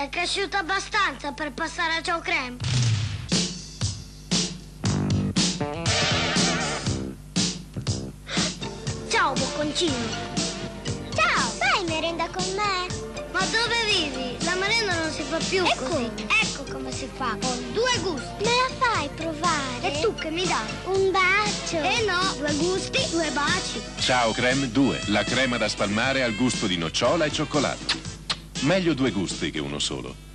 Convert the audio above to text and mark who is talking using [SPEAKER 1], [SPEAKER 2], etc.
[SPEAKER 1] È cresciuto abbastanza per passare a ciao creme. Ciao, bocconcino.
[SPEAKER 2] Ciao, vai merenda con me?
[SPEAKER 1] Ma dove vivi? La merenda non si fa più
[SPEAKER 2] Ecco.
[SPEAKER 1] così. Ecco come si fa, con due gusti.
[SPEAKER 2] Me la fai provare?
[SPEAKER 1] E tu che mi dai?
[SPEAKER 2] Un bacio.
[SPEAKER 1] Eh no, due gusti, due baci.
[SPEAKER 3] Ciao Creme 2, la crema da spalmare al gusto di nocciola e cioccolato. Meglio due gusti che uno solo.